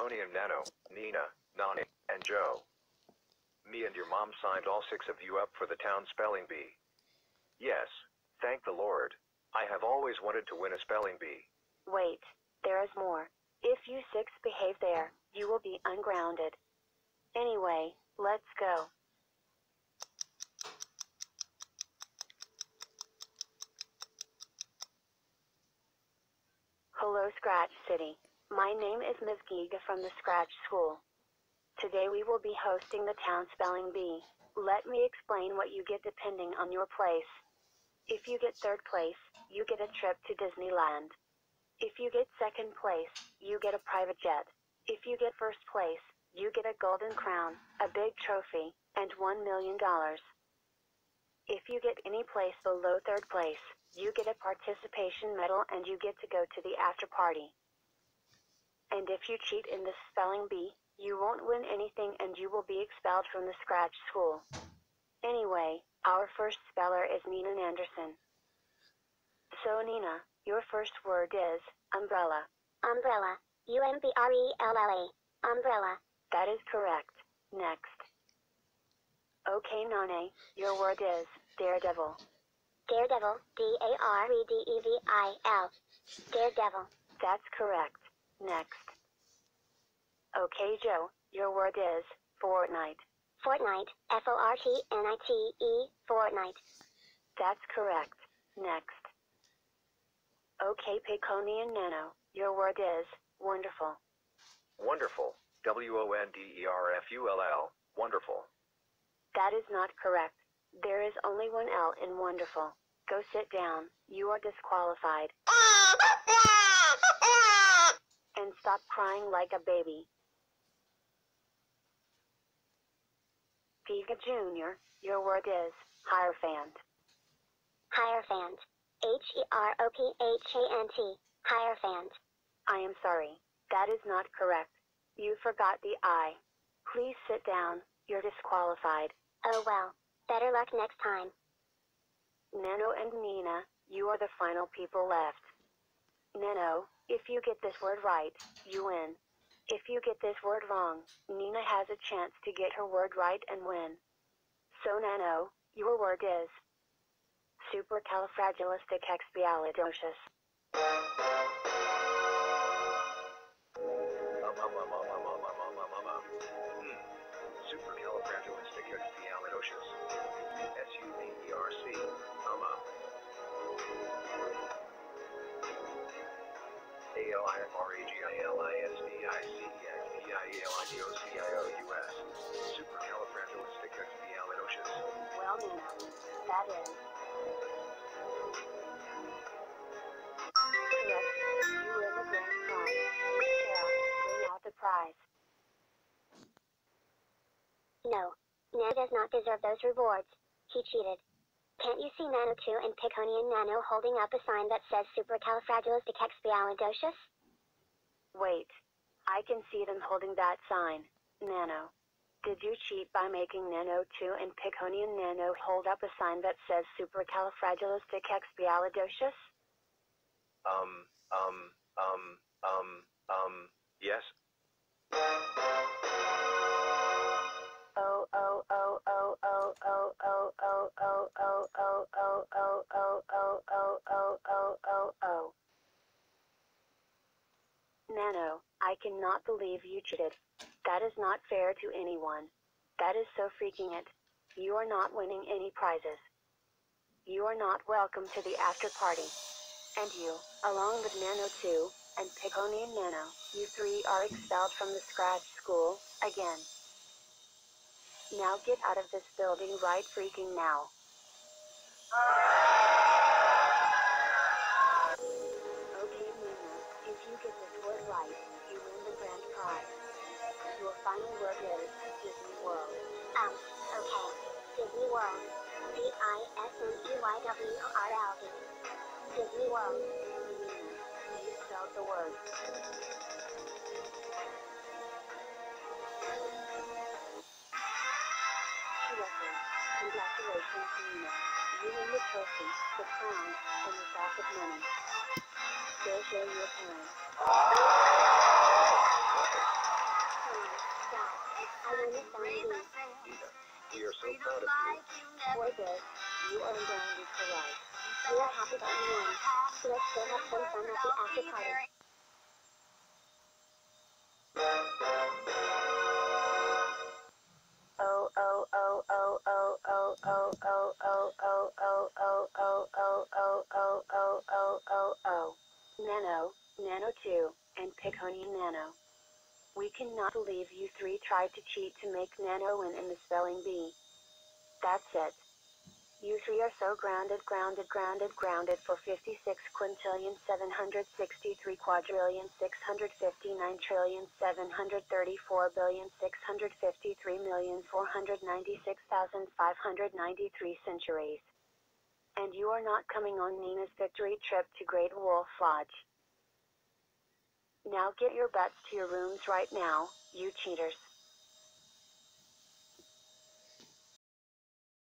Piconian Nano, Nina, Nani, and Joe. Me and your mom signed all six of you up for the town spelling bee. Yes, thank the Lord. I have always wanted to win a spelling bee. Wait, there is more. If you six behave there, you will be ungrounded. Anyway, let's go. Hello Scratch City. My name is Ms. Giga from the Scratch School. Today we will be hosting the town spelling bee. Let me explain what you get depending on your place. If you get third place, you get a trip to Disneyland. If you get second place, you get a private jet. If you get first place, you get a golden crown, a big trophy, and $1 million. If you get any place below third place, you get a participation medal and you get to go to the after party. And if you cheat in the spelling bee, you won't win anything and you will be expelled from the Scratch School. Anyway, our first speller is Nina Anderson. So Nina, your first word is umbrella. Umbrella. U-M-B-R-E-L-L-A. Umbrella. That is correct. Next. Okay, Nani, your word is daredevil. Daredevil. D-A-R-E-D-E-V-I-L. Daredevil. That's correct. Next. Okay, Joe, your word is Fortnite. Fortnite. F-O-R-T-N-I-T-E. Fortnite. That's correct. Next. Okay, Piconian Nano, your word is wonderful. Wonderful. W-O-N-D-E-R-F-U-L-L. Wonderful. That is not correct. There is only one L in wonderful. Go sit down. You are disqualified. Ah! Stop crying like a baby. Giga Jr., your word is Hierophant. Hierophant. H-E-R-O-P-H-A-N-T. Hierophant. I am sorry. That is not correct. You forgot the I. Please sit down. You're disqualified. Oh well. Better luck next time. Nano and Nina, you are the final people left. Nano, if you get this word right, you win. If you get this word wrong, Nina has a chance to get her word right and win. So Nano, your word is supercalifragilisticexpialidocious. Supercalifragilisticexpialidocious. S-U-P-E-R-C. Um, A-L-I-F-R-A-G-I-L-I-S-D-I-C-E-X-P-I-A-L-I-D-O-C-I-O-U-S. Supercalifragilisticexpialidocious. Well, Nina, that is. Correct. You win the grand prize. Sarah, bring out the prize. No. Nano does not deserve those rewards. He cheated. Can't you see Nano 2 and Piconian Nano holding up a sign that says supercalifragilisticexpialidocious? Wait. I can see them holding that sign. Nano. Did you cheat by making Nano 2 and Piconian Nano hold up a sign that says supercalifragilisticexpialidocious? Um, um, um, um, um, yes. Nano, I cannot believe you cheated. That is not fair to anyone. That is so freaking it. You are not winning any prizes. You are not welcome to the after party. And you, along with Nano 2, and Piconian Nano, you three are expelled from the Scratch School, again. Now get out of this building right freaking now. Your final word is Disney World. Um, okay. Disney World. D-I-S-N-E-Y-W-O-R-L-D. Disney World. You spelled the word. Congratulations, Nina. You win the trophy, the crown, and the sack of money. Go show your parents. Nina, we are so proud of you. Boy Biz, you are grounded for life. We are happy that you won. So let's go have some fun at the after party. Oh oh oh oh oh oh oh oh oh oh oh oh oh oh oh oh oh oh oh oh Nano, Nano 2, and Piconian Nano. We cannot believe you three tried to cheat to make Nano win in the spelling bee. That's it. You three are so grounded, grounded, grounded, grounded for 56 quintillion 763 quadrillion 659 trillion 734 billion 653 million 496,593 centuries. And you are not coming on Nina's victory trip to Great Wolf Lodge. Now get your butts to your rooms right now, you cheaters.